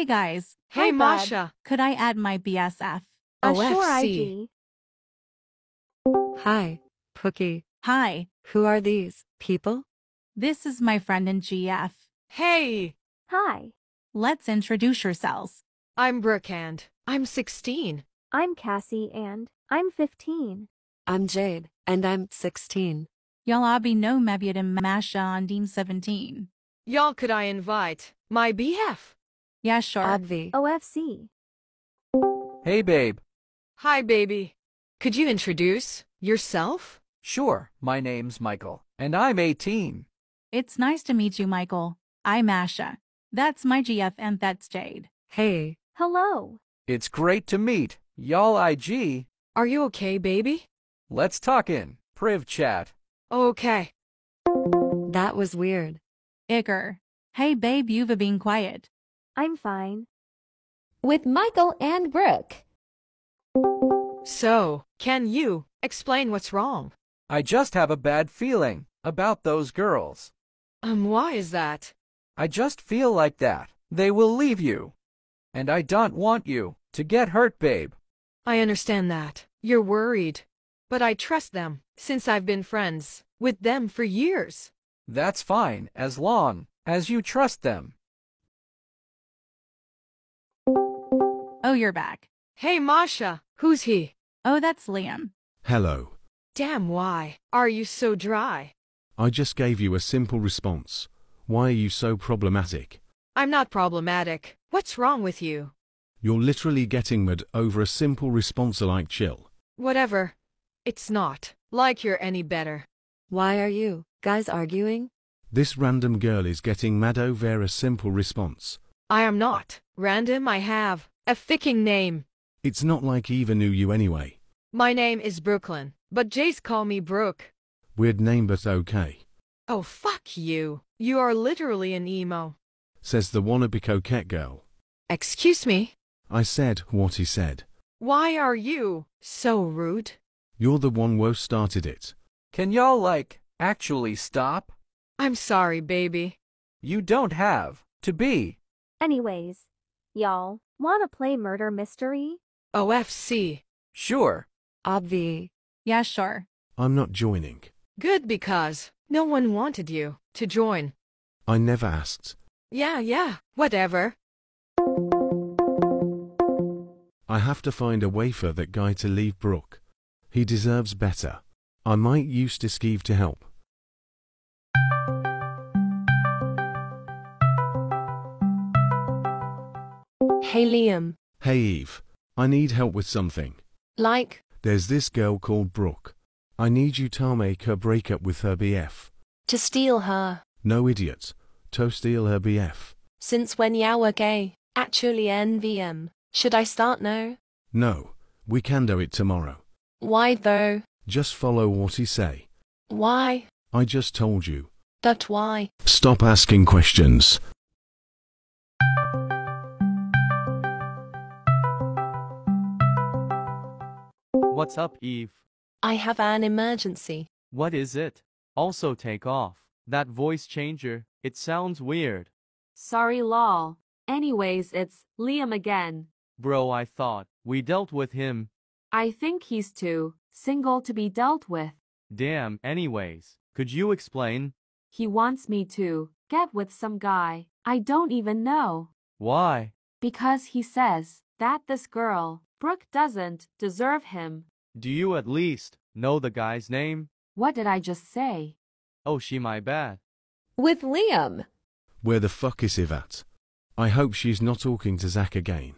Hey guys, Hey, Hi. Masha. could I add my BSF? Uh, sure, OFC. IG. Hi, Pookie. Hi, Who are these people? this is my friend in GF. Hey, Hi, Let's introduce yourselves. I'm Brooke and I'm 16. I'm Cassie and I'm 15. I'm Jade, and I'm 16. Y'all abi no mebiadim masha on Dean 17. Y'all could I invite my BF? Yeah, sure. Obvi. OFC. Hey, babe. Hi, baby. Could you introduce yourself? Sure, my name's Michael, and I'm 18. It's nice to meet you, Michael. I'm Asha. That's my GF and that's Jade. Hey, Hello. It's great to meet. Y'all IG. Are you okay, baby? Let's talk in. Priv chat. Okay. that was weird. Iker. Hey babe, you've been quiet. I'm fine. with Michael and Brooke. So, can you explain what's wrong? I just have a bad feeling about those girls. Um, why is that? I just feel like that. They will leave you. And I don't want you to get hurt, babe. I understand that. You're worried. But I trust them, since I've been friends with them for years. That's fine as long as you trust them. Oh, you're back. Hey, Masha. Who's he? Oh, that's Liam. Hello. Damn, why are you so dry? I just gave you a simple response. Why are you so problematic? I'm not problematic. What's wrong with you? You're literally getting mad over a simple response like chill. Whatever. It's not like you're any better. Why are you guys arguing? This random girl is getting mad over a simple response. I am not. Random, I have a ficking name. It's not like Eva knew you anyway. My name is Brooklyn, but Jace call me Brooke. Weird name but okay. Oh, fuck you. You are literally an emo. Says the wannabe coquette girl. Excuse me. I said what he said. Why are you so rude? You're the one who started it. Can y'all, like, actually stop? I'm sorry, baby. You don't have to be. Anyways, y'all, wanna play murder mystery? OFC. Sure. Obvi. Yeah, sure. I'm not joining. Good because no one wanted you to join. I never asked. Yeah, yeah, whatever. I have to find a way for that guy to leave Brooke. He deserves better. I might use Diskeeve to help. Hey Liam, Hey Eve, I need help with something. like, There's this girl called Brooke. I need you to make her break up with her BF. to steal her. No idiot. To steal her BF. Since when you were gay, actually NVM. Should I start now? No, we can do it tomorrow. Why though? Just follow what he say. Why? I just told you. That why? Stop asking questions. What's up, Eve? I have an emergency. What is it? Also take off. That voice changer, it sounds weird. Sorry, lol. Anyways, it's Liam again. Bro, I thought we dealt with him. I think he's too single to be dealt with. Damn, anyways, could you explain? He wants me to get with some guy I don't even know. Why? Because he says that this girl, Brooke, doesn't deserve him. Do you at least know the guy's name? What did I just say? Oh, she my bad. With Liam. Where the fuck is Eve at? I hope she's not talking to Zach again.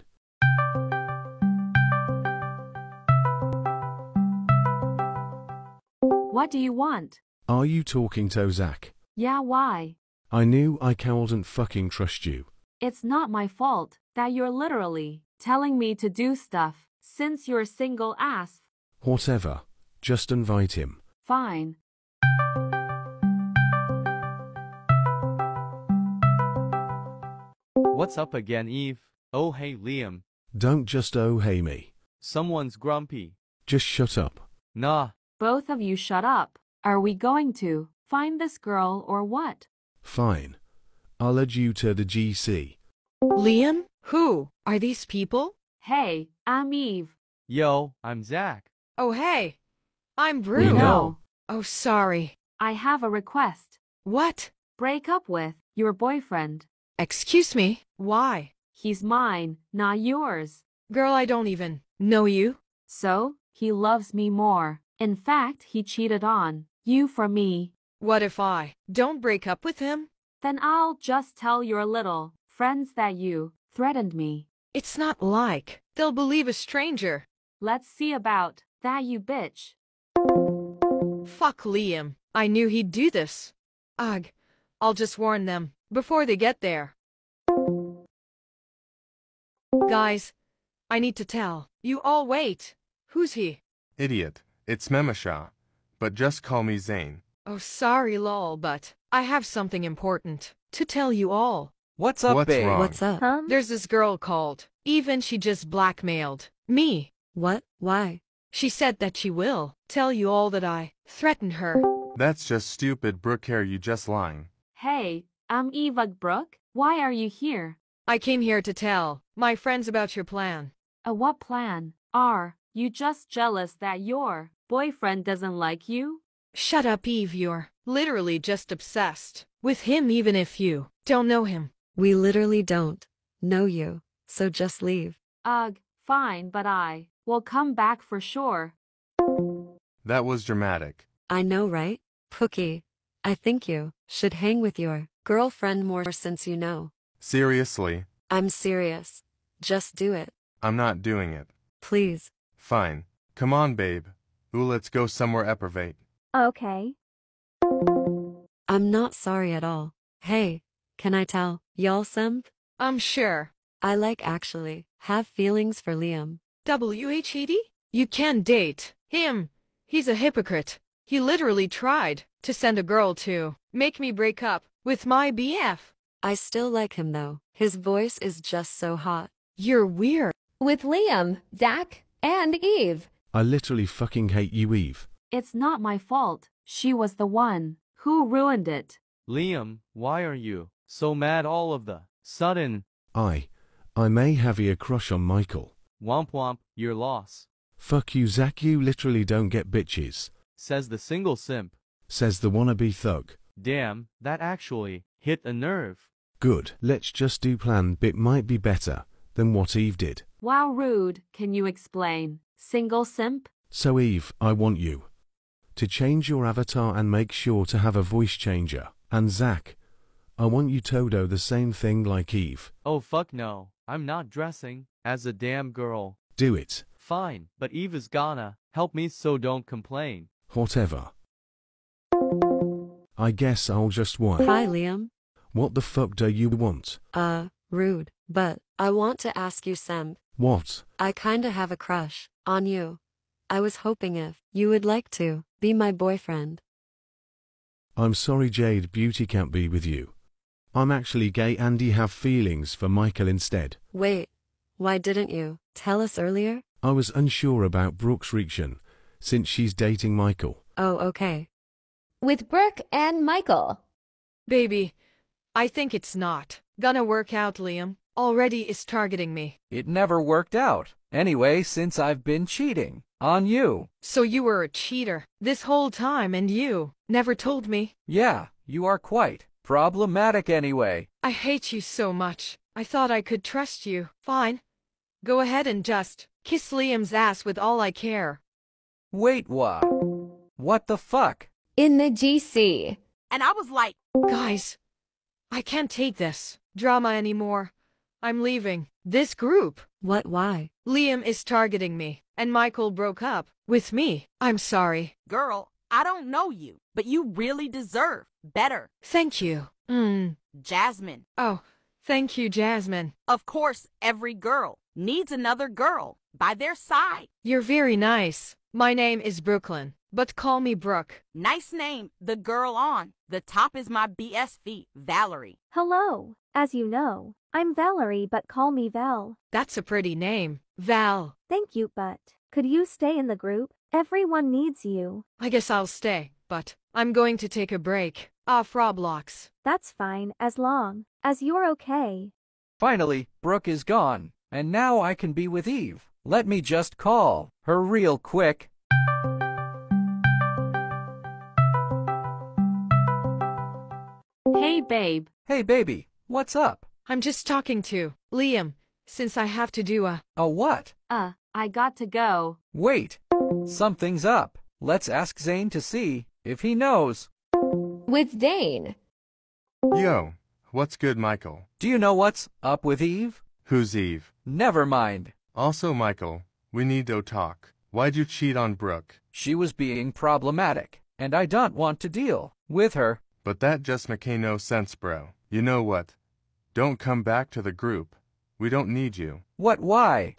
What do you want? Are you talking to Zach? Yeah, why? I knew I couldn't fucking trust you. It's not my fault that you're literally telling me to do stuff since you're single ass. Whatever. Just invite him. Fine. What's up again, Eve? Oh, hey, Liam. Don't just oh hey me. Someone's grumpy. Just shut up. Nah, Both of you shut up. Are we going to find this girl or what? Fine. I'll add you to the GC. Liam? Who are these people? Hey, I'm Eve. Yo, I'm Zach. Oh, hey. I'm We Brew. know. Oh, sorry. I have a request. What? Break up with your boyfriend. Excuse me? Why? He's mine, not yours. Girl, I don't even know you. So, he loves me more. In fact, he cheated on you for me. What if I don't break up with him? Then I'll just tell your little friends that you threatened me. It's not like they'll believe a stranger. Let's see about that, you bitch. Fuck Liam. I knew he'd do this. Ugh. I'll just warn them before they get there. Guys, I need to tell. You all wait. Who's he? Idiot. It's Memesha. But just call me Zane. Oh, sorry, lol, but I have something important to tell you all. What's up, What's babe? wrong? What's up? Huh? There's this girl called. Even she just blackmailed me. What? Why? She said that she will tell you all that I threatened her. That's just stupid, Brooke Hare, you just lying. Hey, I'm Eva Brooke. Why are you here? I came here to tell my friends about your plan. A what plan? Are you just jealous that your boyfriend doesn't like you? Shut up, Eve. You're literally just obsessed with him, even if you don't know him. We literally don't know you, so just leave. Ugh, fine, but I will come back for sure. That was dramatic. I know, right? Pookie, I think you should hang with your girlfriend more since you know. Seriously, I'm serious. Just do it, I'm not doing it. please. Fine. Come on, babe. Ooh, let's go somewhere eprivate. Okay. I'm not sorry at all. Hey, can I tell y'all some? I'm sure. I like actually have feelings for Liam. WHED? You can't date him. He's a hypocrite. He literally tried to send a girl to make me break up with my BF. I still like him though. His voice is just so hot. You're weird. With Liam, Zach, and Eve. I literally fucking hate you, Eve. It's not my fault. She was the one who ruined it. Liam, why are you so mad all of the sudden? I. I may have a crush on Michael. Womp womp, your loss, Fuck you, Zach, you literally don't get bitches. says the single simp. Says the wannabe thug. Damn, that actually hit a nerve. Good. Let's just do plan bit might be better than what Eve did. Wow, rude. Can you explain? Single simp? So Eve, I want you to change your avatar and make sure to have a voice changer. And Zach, I want you to do the same thing like Eve. Oh fuck no, I'm not dressing as a damn girl. Do it. Fine, but Eve is gonna help me so don't complain. Whatever. I guess I'll just want. Hi, Liam. What the fuck do you want? Uh, rude, but I want to ask you some. What? I kinda have a crush on you. I was hoping if you would like to be my boyfriend. I'm sorry Jade Beauty can't be with you. I'm actually gay and I have feelings for Michael instead. Wait, why didn't you tell us earlier? I was unsure about Brooke's reaction, since she's dating Michael. Oh, okay. With Brooke and Michael. Baby, I think it's not gonna work out, Liam. Already is targeting me. It never worked out. Anyway, since I've been cheating on you. So you were a cheater this whole time and you never told me. Yeah, you are quite problematic anyway. I hate you so much. I thought I could trust you. Fine. Go ahead and just kiss Liam's ass with all I care. Wait, what? What the fuck? In the GC. And I was like, Guys, I can't take this drama anymore. I'm leaving this group. What, why? Liam is targeting me, and Michael broke up with me. I'm sorry. girl, I don't know you, but you really deserve better. Thank you. Mm. Jasmine, Oh, thank you, Jasmine. of course, every girl needs another girl by their side. You're very nice. My name is Brooklyn, but call me Brooke. Nice name, the girl on. The top is my BSV, Valerie. Hello. As you know, I'm Valerie, but call me Val. That's a pretty name. Val. Thank you, but could you stay in the group? Everyone needs you. I guess I'll stay, but I'm going to take a break off Roblox. That's fine as long as you're okay. Finally, Brooke is gone, and now I can be with Eve. Let me just call her real quick. Hey babe, Hey, baby, what's up? I'm just talking to Liam, since I have to do a. A what? uh, I got to go. Wait, something's up. Let's ask Zane to see if he knows. With Dane. Yo, what's good, Michael? Do you know what's up with Eve? Who's Eve? Never mind. Also, Michael, we need to talk. Why'd you cheat on Brooke? She was being problematic, and I don't want to deal with her. But that just make no sense, bro. You know what? Don't come back to the group. We don't need you. What, why?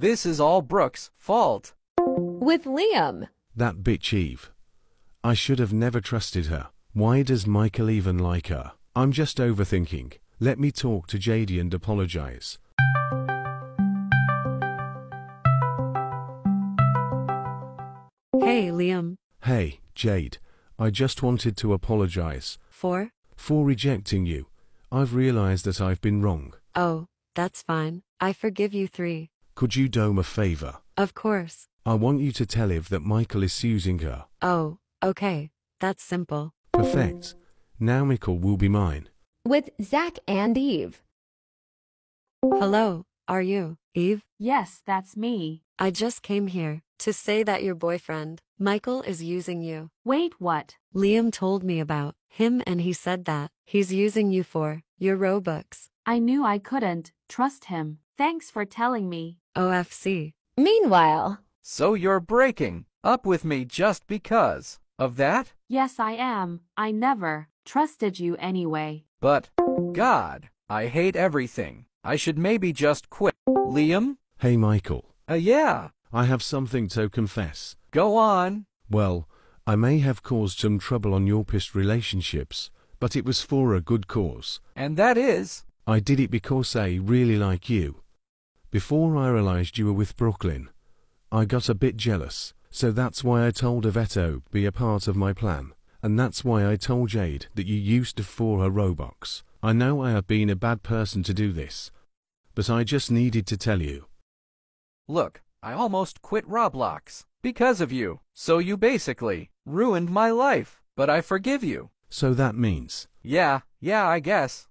This is all Brooke's fault. With Liam. That bitch Eve. I should have never trusted her. Why does Michael even like her? I'm just overthinking. Let me talk to JD and apologize. Hey, Liam. Hey, Jade. I just wanted to apologize For? for rejecting you. I've realized that I've been wrong. Oh, that's fine. I forgive you three. Could you do me a favor? Of course. I want you to tell Eve that Michael is using her. Oh, okay. That's simple. Perfect. Now Michael will be mine. With Zach and Eve. Hello, are you, Eve? Yes, that's me. I just came here to say that your boyfriend, Michael, is using you. Wait, what? Liam told me about him and he said that he's using you for your Robux. I knew I couldn't trust him. Thanks for telling me. OFC. Meanwhile. So you're breaking up with me just because of that? Yes, I am. I never trusted you anyway. But, God, I hate everything. I should maybe just quit. Liam? Hey Michael. Uh, yeah. I have something to confess. Go on. Well, I may have caused some trouble on your past relationships, but it was for a good cause. And that is? I did it because I really like you. Before I realized you were with Brooklyn, I got a bit jealous, so that's why I told Eve to be a part of my plan, and that's why I told Jade that you used to for her Robux. I know I have been a bad person to do this, but I just needed to tell you. Look, I almost quit Roblox because of you. So you basically ruined my life, but I forgive you. So that means. Yeah, yeah, I guess.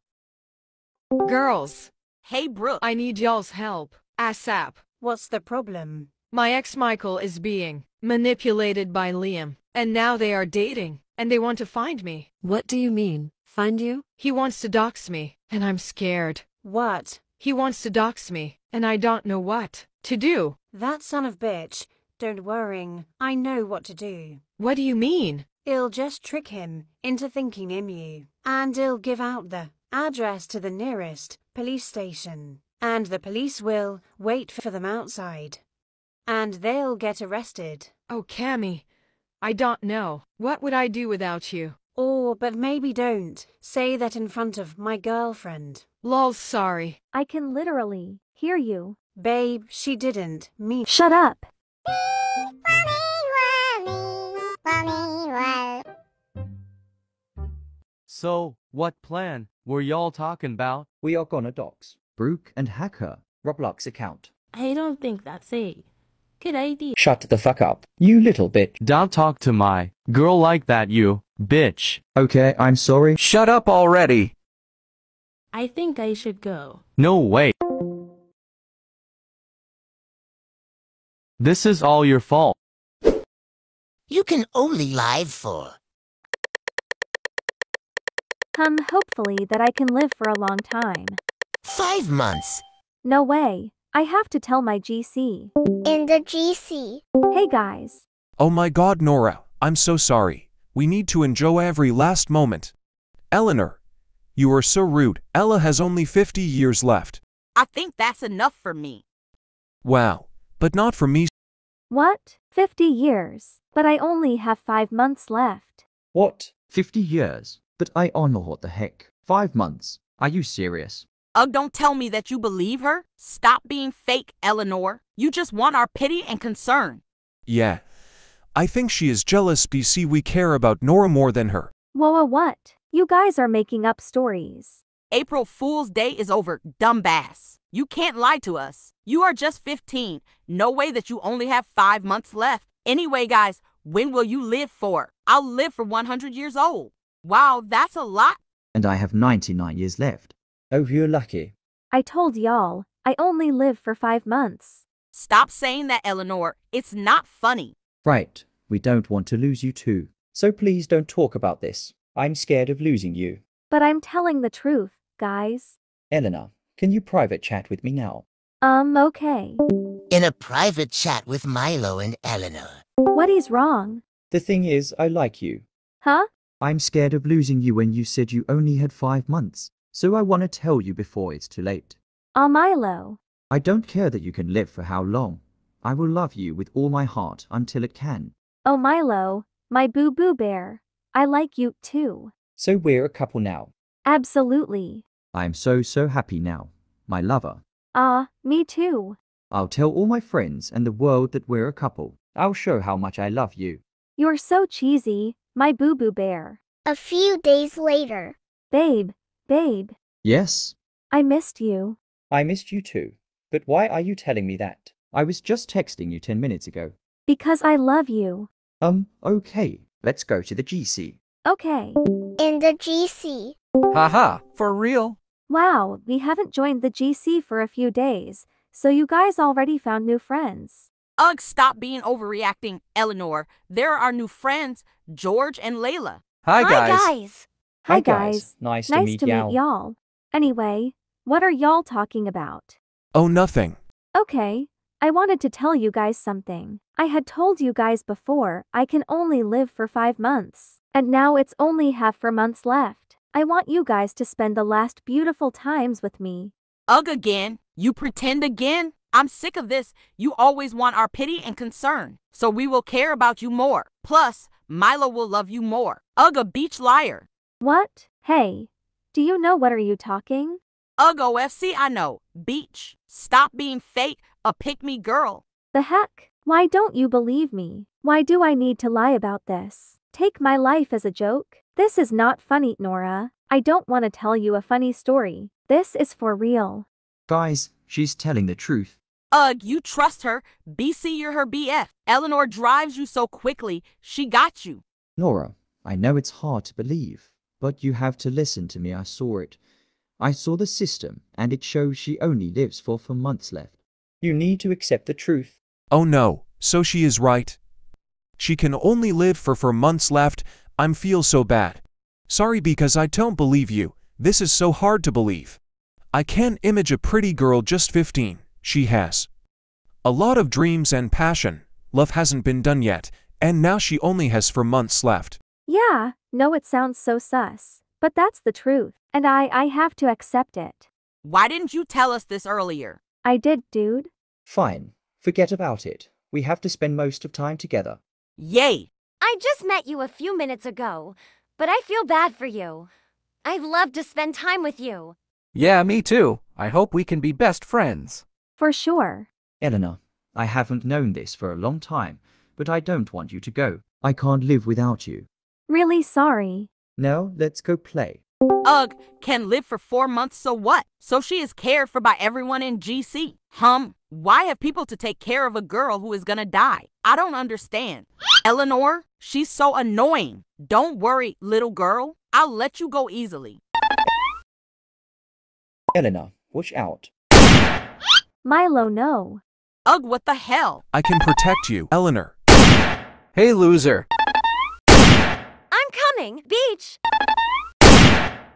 Girls, Hey, Brooke. I need y'all's help. ASAP. What's the problem? My ex Michael is being manipulated by Liam, and now they are dating, and they want to find me. What do you mean? Find you? He wants to dox me, and I'm scared. What? He wants to dox me, and I don't know what to do. That son of bitch. Don't worry. I know what to do. What do you mean? I'll just trick him into thinking him you. And I'll give out the address to the nearest police station. And the police will wait for them outside. And they'll get arrested. Oh, Cammy, I don't know. What would I do without you? Or, but maybe don't. Say that in front of my girlfriend. Lol, sorry. I can literally hear you. Babe, she didn't. Me. Shut up. So, what plan were y'all talking about? We are gonna dox Brooke and hack her Roblox account. I don't think that's a good idea. Shut the fuck up, you little bitch. Don't talk to my girl like that, you bitch. Okay, I'm sorry. Shut up already. I think I should go. No way. This is all your fault. You can only live for. Um, hopefully that I can live for a long time. Five months. No way. I have to tell my GC. In the GC. Hey guys. Oh my god, Nora, I'm so sorry. We need to enjoy every last moment. Eleanor, you are so rude. Ella has only 50 years left. I think that's enough for me. Wow, but not for me. What? 50 years. But I only have five months left. What? 50 years? But I honor what the heck. Five months? Are you serious? Ugh, don't tell me that you believe her. Stop being fake, Eleanor. You just want our pity and concern. Yeah. I think she is jealous BC we care about Nora more than her. Whoa, what? You guys are making up stories. April Fool's Day is over, dumbass. You can't lie to us. You are just 15. No way that you only have five months left. Anyway, guys, when will you live for? I'll live for 100 years old. Wow, that's a lot. And I have 99 years left. Oh, you're lucky. I told y'all, I only live for five months. Stop saying that, Eleanor. It's not funny. Right, we don't want to lose you too. So please don't talk about this. I'm scared of losing you. But I'm telling the truth, guys. Eleanor, can you private chat with me now? Um, okay. In a private chat with Milo and Eleanor. What is wrong? The thing is, I like you. Huh? I'm scared of losing you when you said you only had five months. So I want to tell you before it's too late. Ah, Milo. I don't care that you can live for how long. I will love you with all my heart until it can. Oh, Milo, my boo boo bear. I like you too. So we're a couple now. Absolutely. I'm so, so happy now. My lover. Ah, me too. I'll tell all my friends and the world that we're a couple. I'll show how much I love you. You're so cheesy, my boo boo bear. A few days later. Babe, babe, Yes, I missed you. I missed you too. But why are you telling me that? I was just texting you 10 minutes ago. Because I love you. Um, okay. Let's go to the GC. Okay. In the GC. Haha, for real? Wow, we haven't joined the GC for a few days, so you guys already found new friends. Ugh, stop being overreacting, Eleanor. There are our new friends, George and Layla. Hi, guys. guys. Hi, guys. Nice, to Nice meet to y'all. meet y'all. Anyway, what are y'all talking about? Oh, nothing. Okay, I wanted to tell you guys something. I had told you guys before I can only live for five months, and now it's only half four months left. I want you guys to spend the last beautiful times with me. Ugh again. You pretend again? I'm sick of this. You always want our pity and concern, so we will care about you more. Plus, Milo will love you more. Ugh, a beach liar. What? Hey, do you know what are you talking? Ugh, OFC, I know. Beach. Stop being fake, a pick me girl. The heck? Why don't you believe me? Why do I need to lie about this? Take my life as a joke? This is not funny, Nora. I don't want to tell you a funny story. This is for real. Guys, she's telling the truth. Ugh, you trust her. BC, you're her BF. Eleanor drives you so quickly. She got you. Nora, I know it's hard to believe, but you have to listen to me. I saw it. I saw the system, and it shows she only lives for four months left. You need to accept the truth. Oh no, so she is right. She can only live for four months left. I'm feel so bad. Sorry because I don't believe you. This is so hard to believe. I can't image a pretty girl just 15. She has a lot of dreams and passion. Love hasn't been done yet, and now she only has four months left. Yeah, no, it sounds so sus. But that's the truth, and I, I have to accept it. Why didn't you tell us this earlier? I did, dude. Fine, forget about it. We have to spend most of time together. Yay! I just met you a few minutes ago, but I feel bad for you. I'd love to spend time with you. Yeah, me too. I hope we can be best friends. For sure. Eleanor, I haven't known this for a long time, but I don't want you to go. I can't live without you. Really sorry. Now, let's go play. Ugh, can live for four months, so what? So she is cared for by everyone in GC. Hum, why have people to take care of a girl who is gonna die? I don't understand. Eleanor, she's so annoying. Don't worry, little girl. I'll let you go easily. Eleanor, watch out. Milo, no. Ugh, what the hell? I can protect you, Eleanor. Hey, loser. I'm coming, Beach.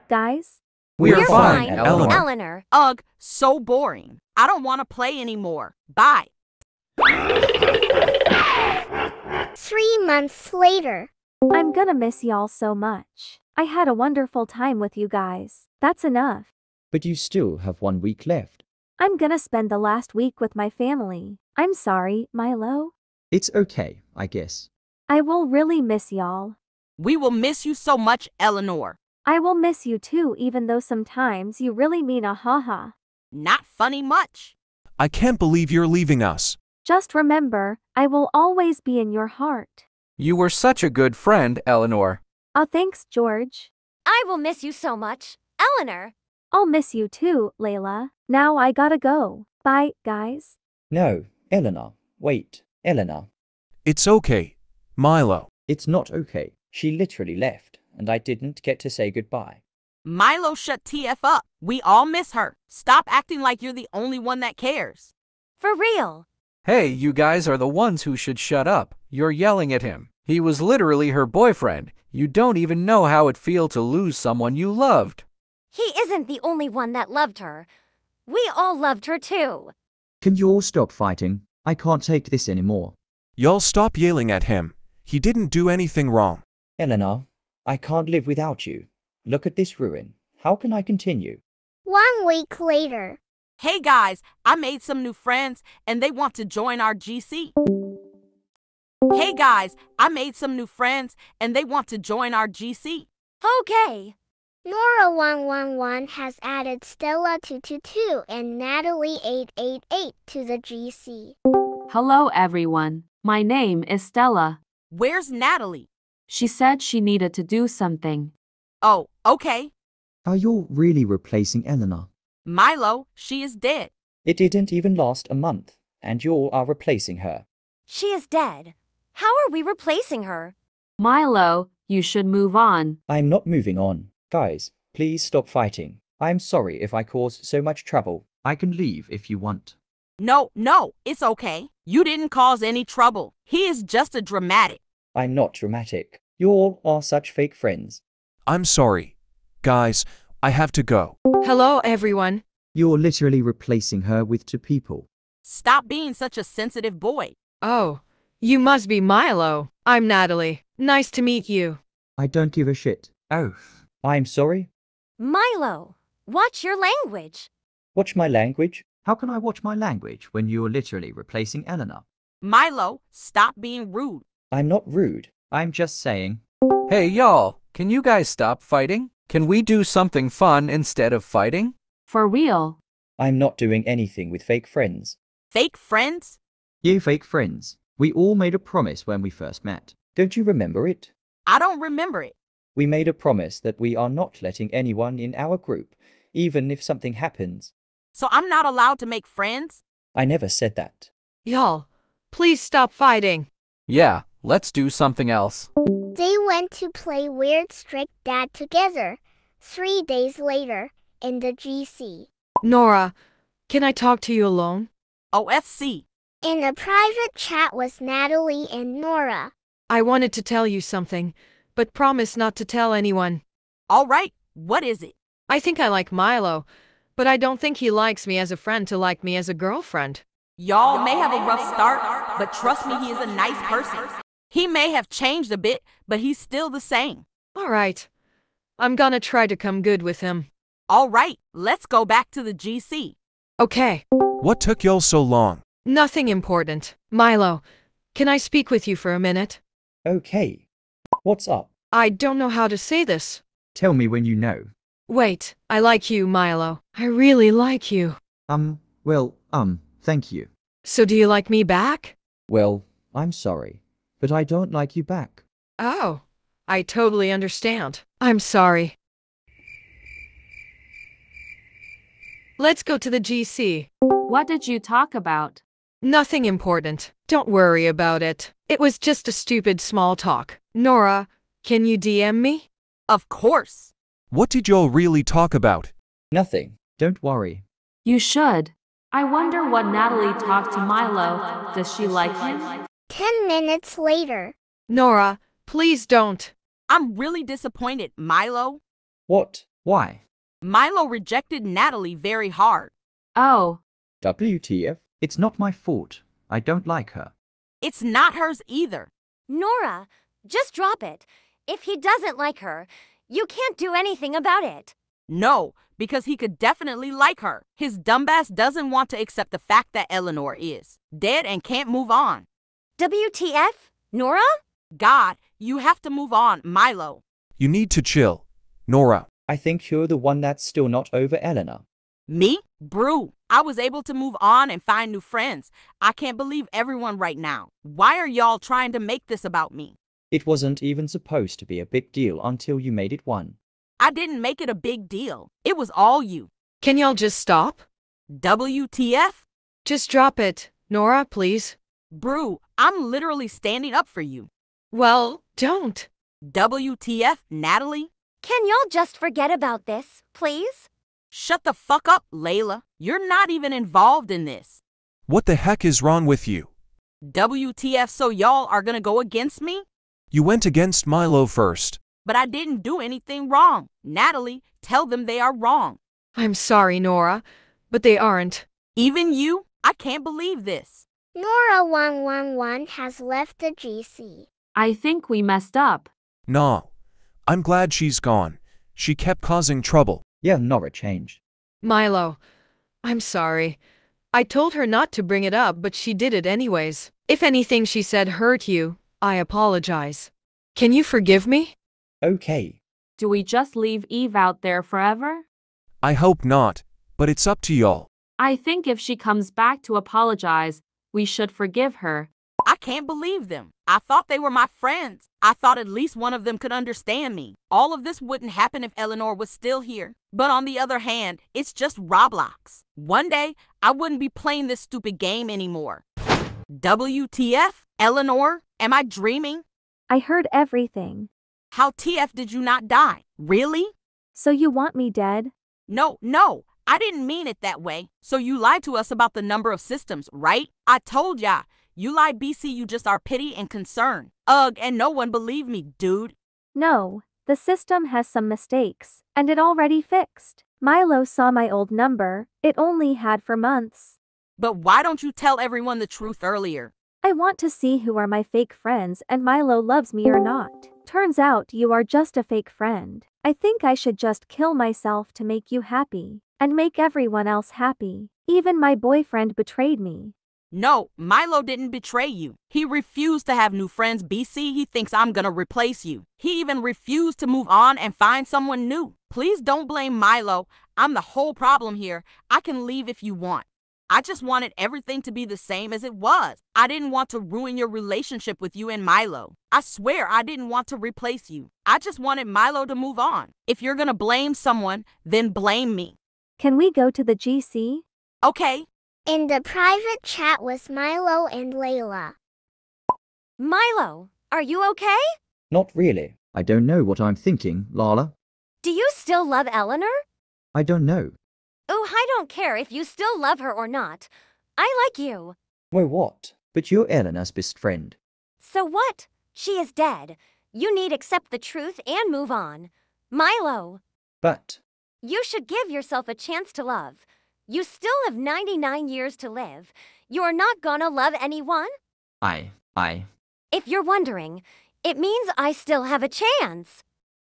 Guys? We are You're fine, fine, Eleanor. Eleanor. Ugh, so boring. I don't want to play anymore. Bye. Three months later. I'm gonna miss y'all so much. I had a wonderful time with you guys. That's enough. But you still have one week left. I'm gonna spend the last week with my family. I'm sorry, Milo. It's okay, I guess. I will really miss y'all. We will miss you so much, Eleanor. I will miss you too, even though sometimes you really mean a haha. Not funny much. I can't believe you're leaving us. Just remember, I will always be in your heart. You were such a good friend, Eleanor. Oh, thanks, George. I will miss you so much. Eleanor. I'll miss you too, Layla. Now I gotta go. Bye, guys. No, Eleanor. Wait, Eleanor. It's okay. Milo. It's not okay. She literally left, and I didn't get to say goodbye. Milo shut TF up. We all miss her. Stop acting like you're the only one that cares. For real. Hey, you guys are the ones who should shut up. You're yelling at him. He was literally her boyfriend. You don't even know how it feel to lose someone you loved. He isn't the only one that loved her. We all loved her too. Can you all stop fighting? I can't take this anymore. Y'all stop yelling at him. He didn't do anything wrong. Eleanor, I can't live without you. Look at this ruin. How can I continue? One week later. Hey guys, I made some new friends and they want to join our GC. Hey guys, I made some new friends and they want to join our GC. Okay. Nora111 has added Stella222 and Natalie888 to the GC. Hello, everyone. My name is Stella. Where's Natalie? She said she needed to do something. Oh, okay. Are you really replacing Eleanor? Milo, she is dead. It didn't even last a month, and you are replacing her. She is dead. How are we replacing her? Milo, you should move on. I'm not moving on. Guys, please stop fighting. I'm sorry if I caused so much trouble. I can leave if you want. No, no, it's okay. You didn't cause any trouble. He is just a dramatic. I'm not dramatic. You all are such fake friends. I'm sorry. Guys, I have to go. Hello, everyone. You're literally replacing her with two people. Stop being such a sensitive boy. Oh, you must be Milo. I'm Natalie. Nice to meet you. I don't give a shit. Oh, I'm sorry. Milo, watch your language. Watch my language? How can I watch my language when you're literally replacing Eleanor? Milo, stop being rude. I'm not rude. I'm just saying. Hey, y'all, can you guys stop fighting? Can we do something fun instead of fighting? For real. I'm not doing anything with fake friends. Fake friends? You fake friends. We all made a promise when we first met. Don't you remember it? I don't remember it. We made a promise that we are not letting anyone in our group, even if something happens. So I'm not allowed to make friends? I never said that. Y'all, please stop fighting. Yeah, let's do something else. They went to play Weird Strict Dad together. Three days later, in the GC. Nora, can I talk to you alone? OFC. In a private chat with Natalie and Nora. I wanted to tell you something, but promise not to tell anyone. All right, what is it? I think I like Milo, but I don't think he likes me as a friend to like me as a girlfriend. Y'all may have a rough start, but trust me, he is a nice person. He may have changed a bit, but he's still the same. All right. I'm gonna try to come good with him. All right, let's go back to the GC. Okay. What took y'all so long? Nothing important. Milo, can I speak with you for a minute? Okay. What's up? I don't know how to say this. Tell me when you know. Wait, I like you, Milo. I really like you. Um, well, um, thank you. So do you like me back? Well, I'm sorry, but I don't like you back. Oh, I totally understand. I'm sorry. Let's go to the GC. What did you talk about? Nothing important. Don't worry about it. It was just a stupid small talk. Nora, can you DM me? Of course. What did y'all really talk about? Nothing. Don't worry. You should. I wonder what Natalie talked to Milo. Does she like him? Ten minutes later. Nora, please don't. I'm really disappointed, Milo. What? Why? Milo rejected Natalie very hard. Oh. WTF? It's not my fault. I don't like her. It's not hers either. Nora, just drop it. If he doesn't like her, you can't do anything about it. No, because he could definitely like her. His dumbass doesn't want to accept the fact that Eleanor is dead and can't move on. WTF? Nora? God, you have to move on, Milo. You need to chill. Nora. I think you're the one that's still not over Eleanor. Me? Brew. I was able to move on and find new friends. I can't believe everyone right now. Why are y'all trying to make this about me? It wasn't even supposed to be a big deal until you made it one. I didn't make it a big deal. It was all you. Can y'all just stop? WTF? Just drop it. Nora, please. Brew, I'm literally standing up for you. Well, don't. WTF, Natalie? Can y'all just forget about this, please? Shut the fuck up, Layla. You're not even involved in this. What the heck is wrong with you? WTF, so y'all are gonna go against me? You went against Milo first. But I didn't do anything wrong. Natalie, tell them they are wrong. I'm sorry, Nora, but they aren't. Even you? I can't believe this. Nora111 has left the GC. I think we messed up. No. I'm glad she's gone. She kept causing trouble. Yeah, Nora changed. Milo, I'm sorry. I told her not to bring it up, but she did it anyways. If anything she said hurt you, I apologize. Can you forgive me? Okay. Do we just leave Eve out there forever? I hope not, but it's up to y'all. I think if she comes back to apologize, we should forgive her. I can't believe them. I thought they were my friends. I thought at least one of them could understand me. All of this wouldn't happen if Eleanor was still here. But on the other hand, it's just Roblox. One day, I wouldn't be playing this stupid game anymore. WTF? Eleanor? Am I dreaming? I heard everything. How TF did you not die? Really? So you want me dead? No, no. I didn't mean it that way. So you lied to us about the number of systems, right? I told ya. You lied, BC, you just are pity and concern. Ugh, and no one believed me, dude. No, the system has some mistakes, and it already fixed. Milo saw my old number, it only had for months. But why don't you tell everyone the truth earlier? I want to see who are my fake friends and Milo loves me or not. Turns out you are just a fake friend. I think I should just kill myself to make you happy, and make everyone else happy. Even my boyfriend betrayed me. No, Milo didn't betray you. He refused to have new friends, BC. He thinks I'm gonna replace you. He even refused to move on and find someone new. Please don't blame Milo. I'm the whole problem here. I can leave if you want. I just wanted everything to be the same as it was. I didn't want to ruin your relationship with you and Milo. I swear I didn't want to replace you. I just wanted Milo to move on. If you're gonna blame someone, then blame me. Can we go to the GC? Okay. In the private chat with Milo and Layla. Milo, are you okay? Not really. I don't know what I'm thinking, Lala. Do you still love Eleanor? I don't know. Oh, I don't care if you still love her or not. I like you. Well, what? But you're Eleanor's best friend. So what? She is dead. You need accept the truth and move on. Milo, But you should give yourself a chance to love. You still have 99 years to live. You're not gonna love anyone? I, I, If you're wondering, it means I still have a chance.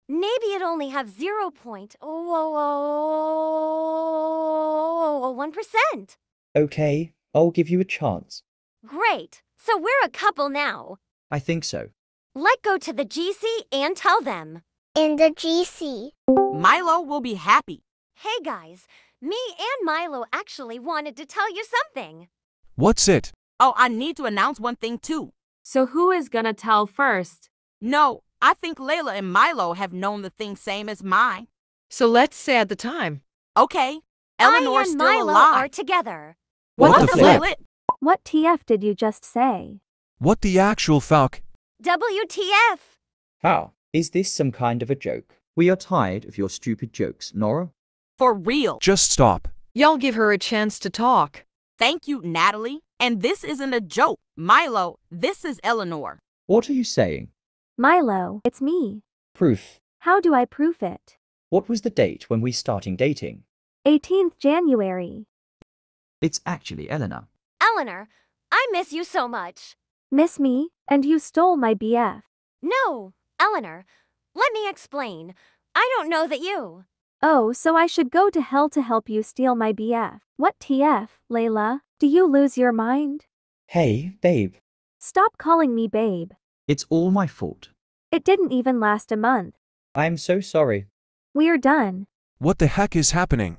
Maybe it only have 0.001%. okay, I'll give you a chance. Great. So we're a couple now. I think so. Let go to the GC and tell them. In the GC. Milo will be happy. Hey guys, me and Milo actually wanted to tell you something. What's it? Oh, I need to announce one thing too. So who is gonna tell first? No, I think Layla and Milo have known the thing same as mine. So let's say at the time. Okay. Eleanor's I and still Milo alive. are together. What the flip? What TF did you just say? What the actual fuck? WTF? How? Is this some kind of a joke? We are tired of your stupid jokes, Nora. For real. Just stop. Y'all give her a chance to talk. Thank you, Natalie. And this isn't a joke. Milo, this is Eleanor. What are you saying? Milo, it's me. Proof. How do I proof it? What was the date when we starting dating? 18th January. It's actually Eleanor. Eleanor, I miss you so much. Miss me, and you stole my BF. No, Eleanor, let me explain. I don't know that you. Oh, so I should go to hell to help you steal my BF. What TF, Layla? Do you lose your mind? Hey, babe. Stop calling me babe. It's all my fault. It didn't even last a month. I am so sorry. We're done. What the heck is happening?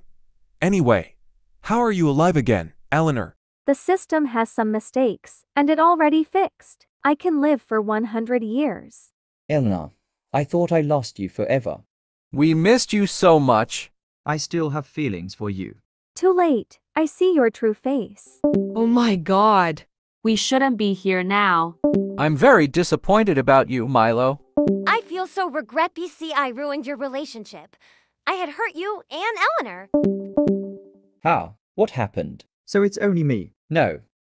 Anyway, how are you alive again, Eleanor? The system has some mistakes, and it already fixed. I can live for 100 years. Eleanor, I thought I lost you forever. We missed you so much. I still have feelings for you. Too late. I see your true face. Oh my god. We shouldn't be here now. I'm very disappointed about you, Milo. I feel so regret BC I ruined your relationship. I had hurt you and Eleanor. How? What happened? So it's only me. No,